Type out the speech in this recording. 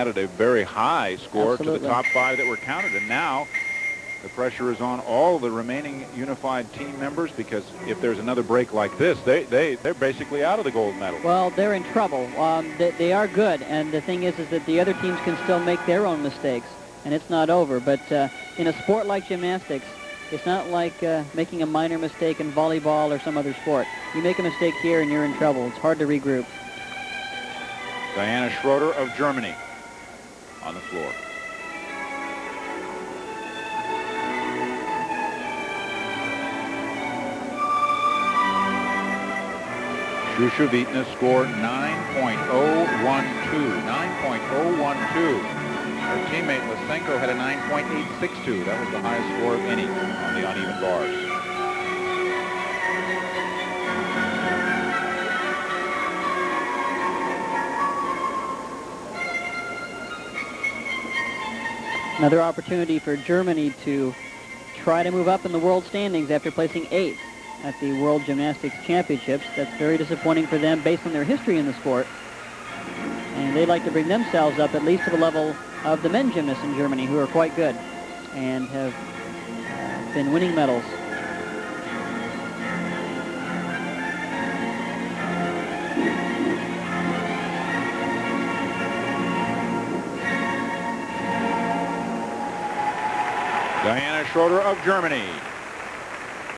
added a very high score to the top five that were counted. And now the pressure is on all the remaining unified team members because if there's another break like this, they, they, they're basically out of the gold medal. Well, they're in trouble. Um, they, they are good, and the thing is, is that the other teams can still make their own mistakes, and it's not over. But uh, in a sport like gymnastics, it's not like uh, making a minor mistake in volleyball or some other sport. You make a mistake here, and you're in trouble. It's hard to regroup. Diana Schroeder of Germany on the floor. Chusovitina scored 9.012. 9.012. Her teammate Lysenko had a 9.862. That was the highest score of any on the uneven bars. Another opportunity for Germany to try to move up in the world standings after placing eighth at the World Gymnastics Championships. That's very disappointing for them based on their history in the sport. And they'd like to bring themselves up at least to the level of the men gymnasts in Germany who are quite good and have uh, been winning medals. Diana Schroeder of Germany